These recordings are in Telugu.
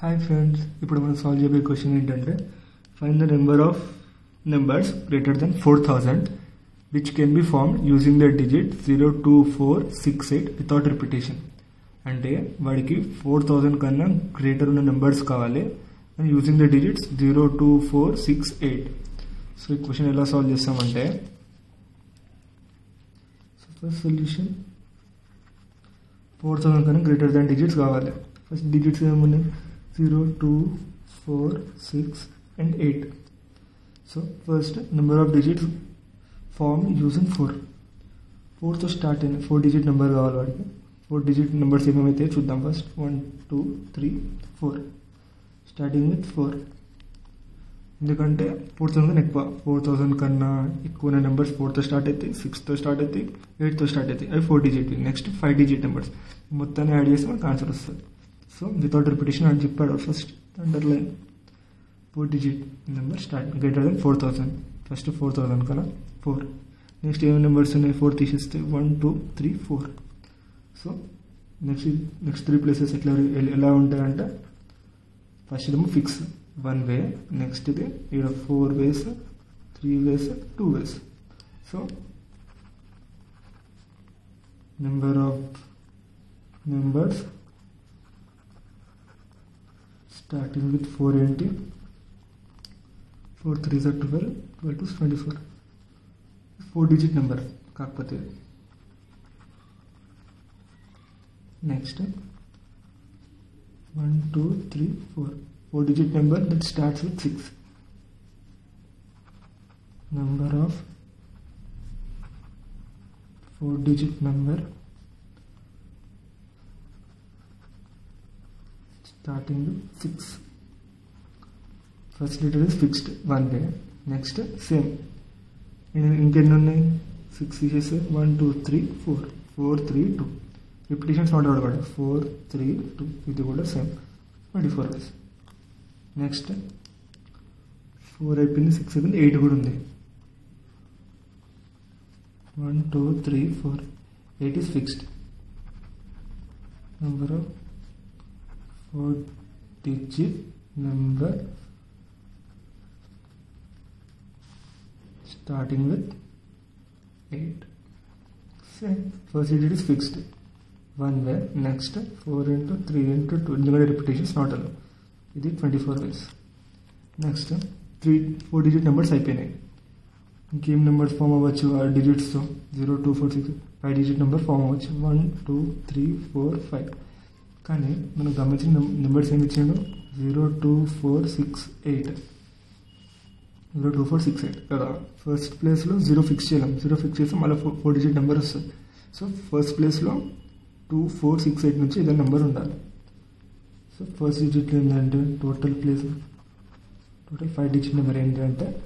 హాయ్ ఫ్రెండ్స్ ఇప్పుడు మనం సాల్వ్ చేయబోయే క్వశ్చన్ ఏంటంటే find the number of numbers greater than four thousand which can be form using the digit zero two four six eight without repetition అంటే వాడికి ఫోర్ థౌజండ్ కన్నా గ్రేటర్ ఉన్న నెంబర్స్ కావాలి and using the digits zero two four six eight so ఈ క్వశ్చన్ ఎలా సాల్వ్ చేస్తామంటే ఫస్ట్ సొల్యూషన్ ఫోర్ థౌసండ్ కన్నా గ్రేటర్ దాన్ డిజిట్స్ కావాలి ఫస్ట్ డిజిట్స్ ఏమున్నాయి zero two four six and eight so first number of digits form using four ఫోర్తో start అయిన ఫోర్ డిజిట్ నెంబర్ కావాలి వాడికి ఫోర్ డిజిట్ నెంబర్స్ ఏమేమైతే చూద్దాం first one two three four starting with four ఎందుకంటే ఫోర్ థౌసండ్ కన్నా ఎక్కువ ఫోర్ థౌసండ్ కన్నా ఎక్కువ నెంబర్స్ ఫోర్తో స్టార్ట్ అవుతాయి సిక్స్తో స్టార్ట్ అవుతాయి ఎయిట్తో స్టార్ట్ అవుతాయి అవి four digit next five digit numbers మొత్తాన్ని యాడ్ చేస్తే మనకు ఆన్సర్ వస్తుంది సో వితౌట్ రిపిటేషన్ అని చెప్పాడు first underline four digit number start greater than four thousand first four thousand కన్నా ఫోర్ నెక్స్ట్ ఏమేమి నెంబర్స్ ఉన్నాయి ఫోర్ తీసేస్తే one two three four so next next three places ఎట్లా ఎలా ఉంటాయంటే ఫస్ట్ ఏమో ఫిక్స్ వన్ వే నెక్స్ట్ ఇది ఇక్కడ four ways three ways two ways so number of numbers starting with 4 and 4 3s are 12 12 is 24 4 digit number ಕಾಕ್ಪತ್ತೀವಿ next. 1 2 3 4 4 digit number that starts with 6 number of 4 digit number starting with 6 first letter is fixed one next same ఇంకెన్ని ఉన్నాయి సిక్స్ తీసేస్తే one two three four four three two repetitions not our కూడా ఫోర్ త్రీ టూ ఇది కూడా same twenty four ours next four అయిపోయింది సిక్స్ అయిపోయింది ఎయిట్ కూడా ఉంది. One two three four eight is fixed number of four digit number starting with eight same first digit is fixed one way next four into three into two ఎందుకంటే రిపిటేషన్స్ నాట్ అలో ఇది twenty four ways next three four digit numbers అయిపోయినాయి ఇంకేం నెంబర్స్ ఫామ్ అవ్వచ్చు ఆ డిజిట్స్తో zero two four six five digit number form అవ్వచ్చు one two three four five కానీ మనం గమనించిన నెంబర్స్ ఏమి ఇచ్చాడు? Zero two four six eight zero two four six eight కదా? ఫస్ట్ ప్లేస్లో జీరో ఫిక్స్ చేయలేం. జీరో ఫిక్స్ చేస్తే మళ్ళీ ఫోర్ ఫోర్ డిజిట్ నెంబర్ వస్తుంది. సో ఫస్ట్ ప్లేస్లో టూ ఫోర్ సిక్స్ ఎయిట్ నుంచి ఏదైనా నెంబర్ ఉండాలి. సో ఫస్ట్ డిజిట్ ఏంటంటే total place total five digit number ఏంటంటే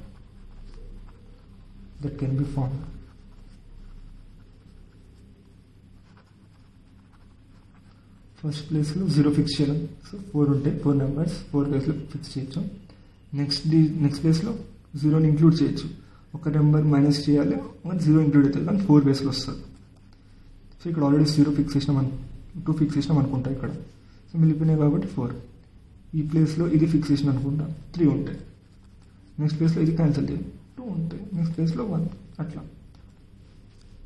that can be form first ప్లేస్లో జీరో ఫిక్స్ చేయడం. సో ఫోర్ ఉంటాయి ఫోర్ నెంబర్స్ ఫోర్ ప్లేస్లో ఫిక్స్ చేయొచ్చు. నెక్స్ట్ డి నెక్స్ట్ ప్లేస్లో జీరోని ఇంక్లూడ్ చేయొచ్చు. ఒక నెంబర్ మైనస్ చేయాలి జీరో ఇంక్లూడ్ అవుతుంది కానీ ఫోర్ ప్లేస్లో వస్తుంది. సో ఇక్కడ ఆల్రెడీ జీరో ఫిక్స్ చేసినాం అను టూ ఫిక్స్ చేసినాం అనుకుంటా ఇక్కడ. సో మిగిలిపోయినాయి కాబట్టి ఫోర్ ఈ ప్లేస్లో ఇది ఫిక్స్ చేసిన అనుకుంటా. త్రీ ఉంటాయి నెక్స్ట్ ప్లేస్లో ఇది క్యాన్సిల్ చేయాలి. టూ ఉంటాయి నెక్స్ట్ ప్లేస్లో వన్ అట్లా.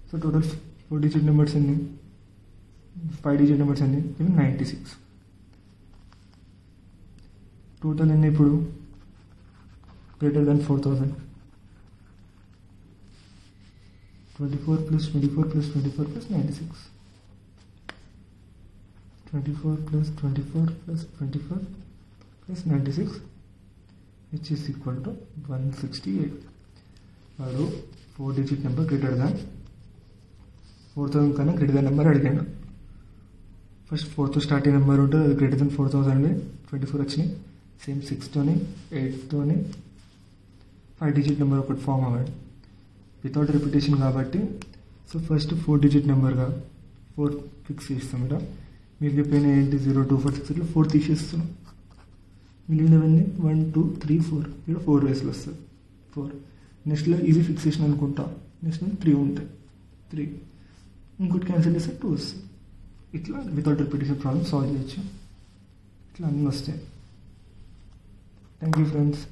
So total four digit numbers ఎన్ని? ఫైవ్ డిజిట్ నెంబర్స్ అన్ని ఇవి నైంటీ సిక్స్ టోటల్ ఎన్ని ఇప్పుడు? Greater than four thousand twenty four plus twenty four plus twenty four plus ninety six twenty four plus twenty four plus twenty four plus ninety six which is equal to one sixty eight వాడు four digit number greater than four thousand కన్నా గ్రేటర్ దాన్ నెంబర్ అడిగాడు. ఫస్ట్ ఫోర్త్ స్టార్టింగ్ నెంబర్ ఉంటుంది అది greater than four thousand twenty four వచ్చినాయి సేమ్ సిక్స్తోని ఎయిట్తోని ఫైవ్ డిజిట్ నెంబర్ ఒకటి ఫామ్ అవ్వండి వితౌట్ రిపిటేషన్ కాబట్టి సో ఫస్ట్ ఫోర్ డిజిట్ నెంబర్గా ఫోర్ ఫిక్స్ చేస్తాం ఇక్కడ. మిగిలిపోయిన ఏంటి? జీరో టూ ఫోర్ సిక్స్ ఇట్లా ఫోర్ తీసేస్తున్నాం మిగిలినవన్నీ వన్ టూ త్రీ ఫోర్ ఇక్కడ ఫోర్ వేస్లు వస్తుంది ఫోర్ నెక్స్ట్లో ఈజీ ఫిక్సేషన్ అనుకుంటా. నెక్స్ట్ త్రీ ఉంటాయి త్రీ ఇంకోటి క్యాన్సిల్ చేస్తే టూ వస్తుంది ఇట్లా వితౌట్ రిపిటేషన్ ప్రాబ్లమ్ సాల్వ్ చేయొచ్చు ఇట్లా అన్నీ వస్తాయి థ్యాంక్ యూ ఫ్రెండ్స్